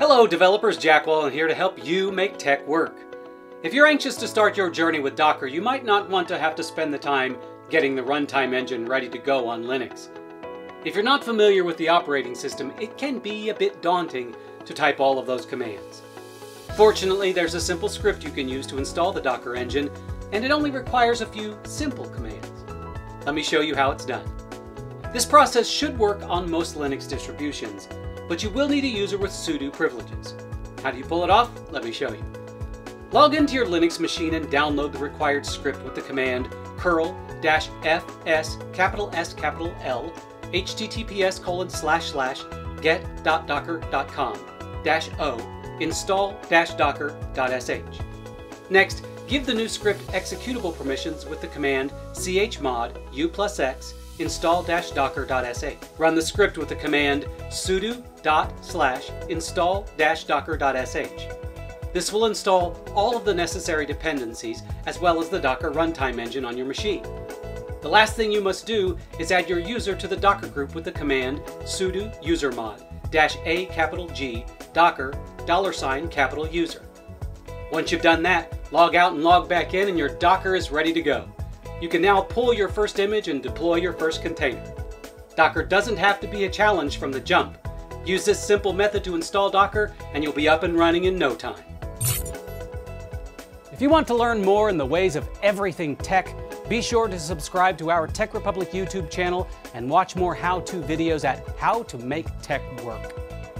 Hello developers, Jack Wallen here to help you make tech work. If you're anxious to start your journey with Docker, you might not want to have to spend the time getting the runtime engine ready to go on Linux. If you're not familiar with the operating system, it can be a bit daunting to type all of those commands. Fortunately, there's a simple script you can use to install the Docker engine, and it only requires a few simple commands. Let me show you how it's done. This process should work on most Linux distributions, but you will need a user with sudo privileges. How do you pull it off? Let me show you. Log into your Linux machine and download the required script with the command curl-fs capital S capital L https colon slash slash get.docker.com dash o install dash docker.sh. Next, give the new script executable permissions with the command chmod u plus x install-docker.sh. Run the script with the command sudo install-docker.sh. This will install all of the necessary dependencies as well as the Docker runtime engine on your machine. The last thing you must do is add your user to the Docker group with the command sudo usermod a capital G docker dollar sign capital user. Once you've done that, log out and log back in and your Docker is ready to go. You can now pull your first image and deploy your first container. Docker doesn't have to be a challenge from the jump. Use this simple method to install Docker and you'll be up and running in no time. If you want to learn more in the ways of everything tech, be sure to subscribe to our TechRepublic YouTube channel and watch more how-to videos at How to Make Tech Work.